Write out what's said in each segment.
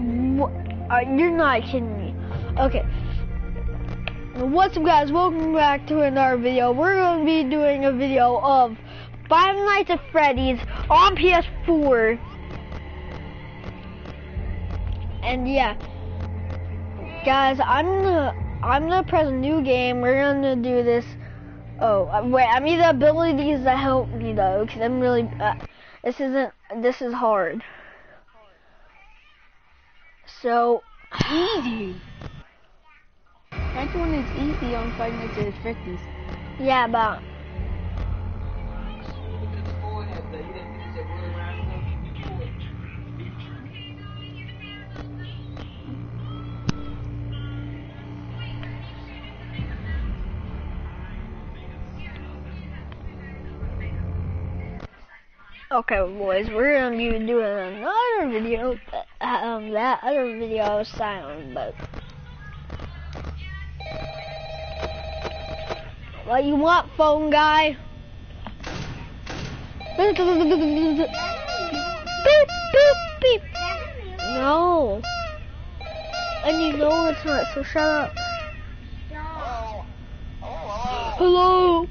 Uh, you're not kidding me. Okay. What's up guys, welcome back to another video. We're going to be doing a video of Five Nights at Freddy's on PS4. And yeah. Guys, I'm gonna, I'm gonna press a new game. We're gonna do this. Oh, uh, wait, I need the abilities to help me though, because I'm really, uh, this isn't, this is hard. So, Easy. That one is easy on Five Nights at yeah, but Okay, boys, we're gonna be doing another video. Um, that other video I was silent, but what you want, phone guy? Beep beep beep. No, and you know it's not. So shut up. Hello?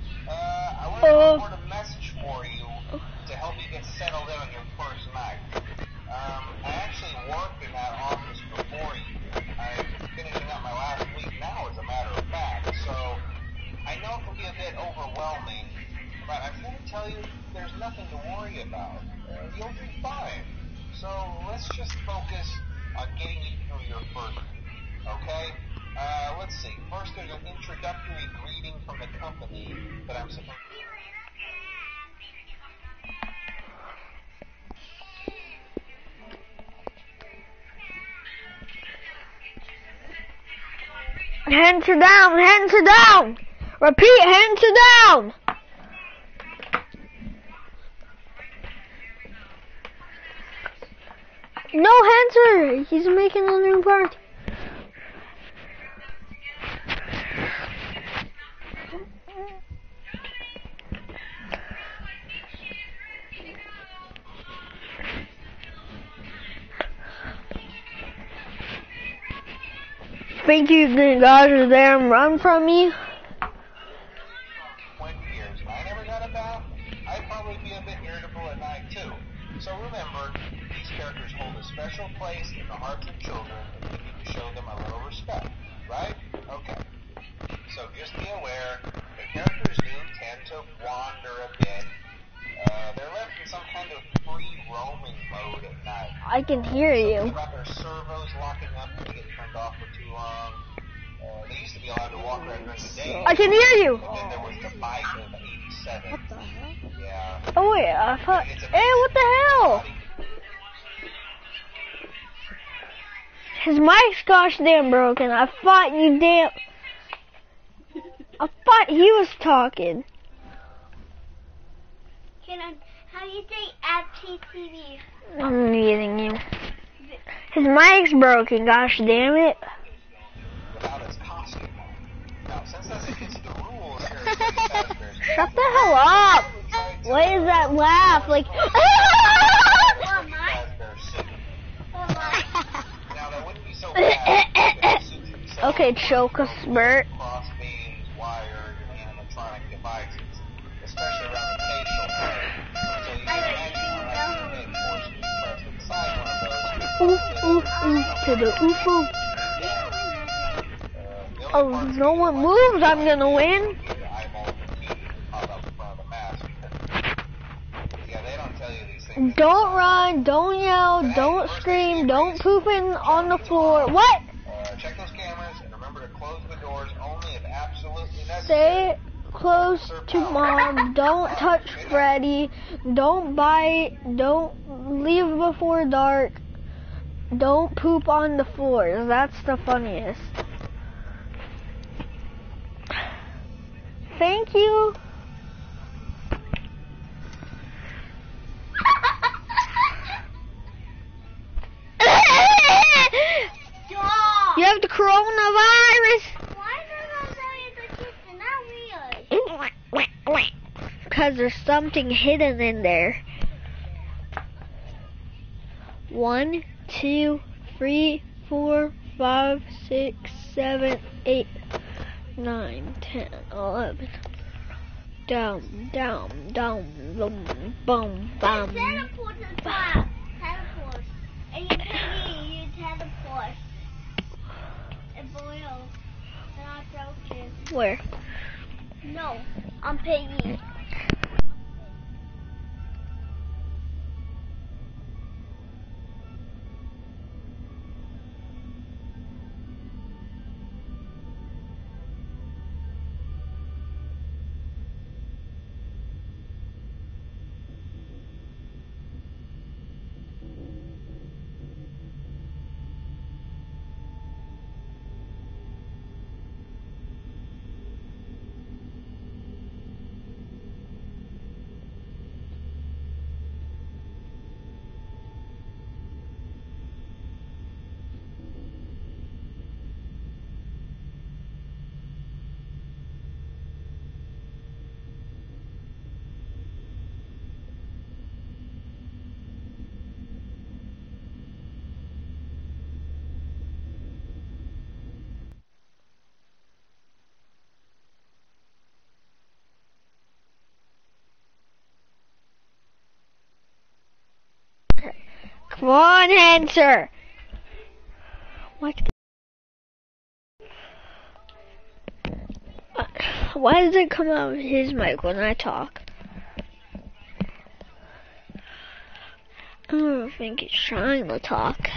Uh, Hands are down. Hands are down. Repeat. Hands are down. No Hanser! He's making a new party. Think you guys are there and run from me? 20 years. If I never got a bath, I'd probably be a bit irritable at night too. So remember, these characters hold a special place in the hearts of children, and we need to show them a little respect, right? Okay. So just be aware, the characters do tend to wander a bit. Uh, they're left in some kind of roaming mode at night. I can hear you. About their servos locking up when they get turned off for too long. Uh, they used to be allowed to walk around during the day. I can hear you. But then there was the bite of 87. What the hell? Yeah. Oh wait, I thought. It's a- Hey, what the hell? His mic's gosh damn broken. I thought you damn. I thought he was talking. Can I, how do you say FTTV? I'm getting you. His mic's broken. Gosh damn it. Without its costume on. Now, since that's against the rules here at City Fazbear's Shut the hell up. What is that laugh? Like. okay, choke a suit. Oof, oof, oof to the the only Oh, no one moves. I'm gonna win. don't run, don't yell, don't scream, don't poop in on the floor. What? Check those cameras and remember to close the doors only if absolutely necessary. Stay close to mom. Don't touch Freddy. Don't bite. Don't leave before dark. Don't poop on the floor. That's the funniest. Thank you. You have the coronavirus. Why did I tell you the kids are not real? Because there's something hidden in there. One, two, three, four, five, six, seven, eight, nine, ten, eleven. Down, down, down, boom, boom, bum. Teleport to the. Teleport. And you piggy, you teleport. And boil. And I broke it. Where? No, I'm piggy. Come on, answer. What? Uh, Why does it come out of his mic when I talk? I don't think he's trying to talk.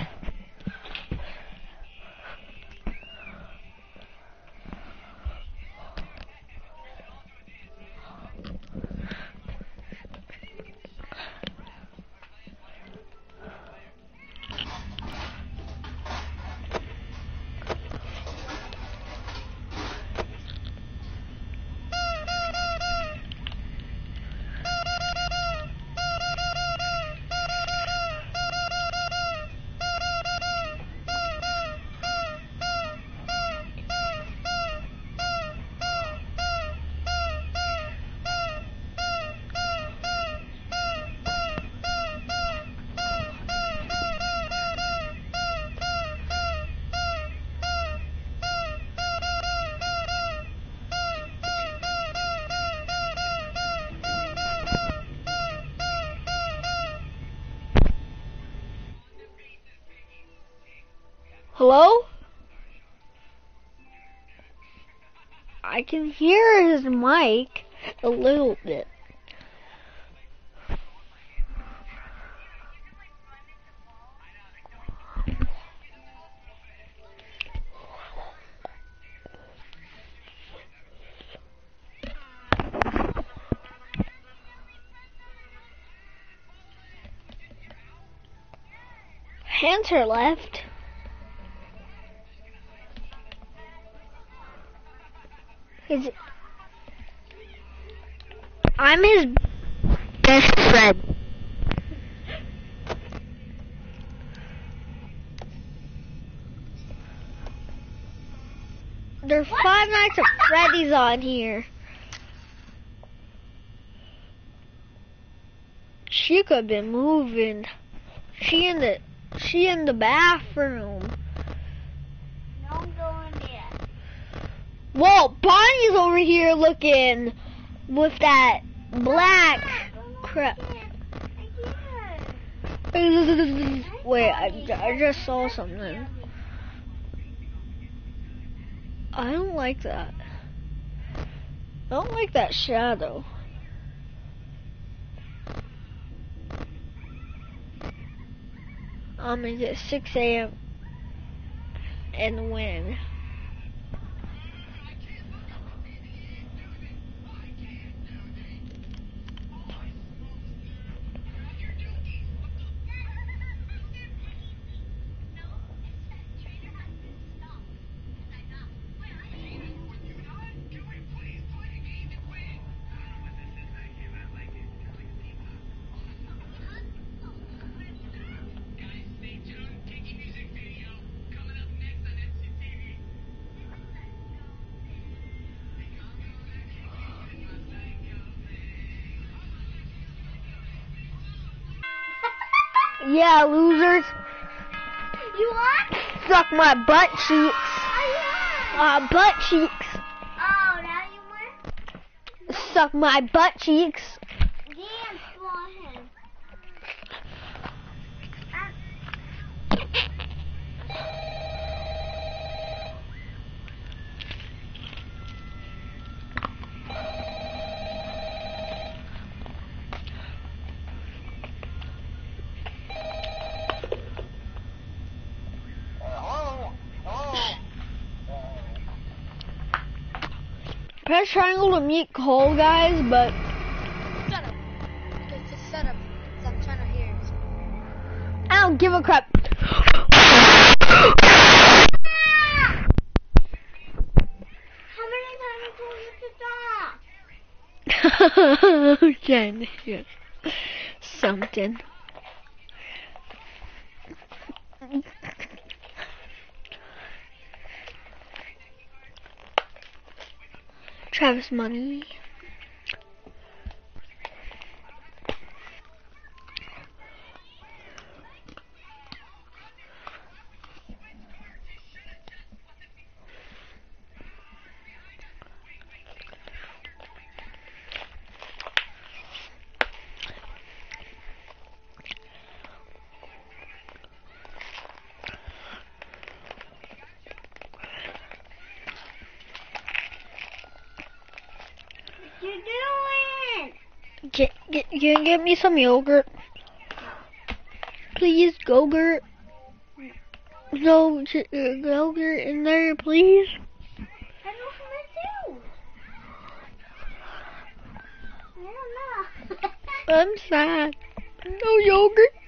Hello? I can hear his mic a little bit. Hanser left. His, I'm his best friend. There's Five Nights at Freddy's on here. She could be moving. She in the she in the bathroom. No, I'm going there. Whoa, Bonnie's over here looking with that black crap. Wait, I, I just saw something. I don't like that. I don't like that shadow. I'm gonna get 6 a.m. and win. Yeah, losers. You what? Suck my butt cheeks. Oh, yeah. Uh, butt cheeks. Oh, now you want? Suck my butt cheeks. Dance for him. Uh, hello? Hello? Uh, Press triangle to mute call, guys, but Shut up. Just, just shut up. I'm trying to hear. I don't give a crap. How many times I told you to stop? Hear something. Travis Money. Get, can you get me some yogurt? Please, yogurt. No, j- uh, yogurt in there, please. I don't want to. I don't know. I'm sad. No yogurt.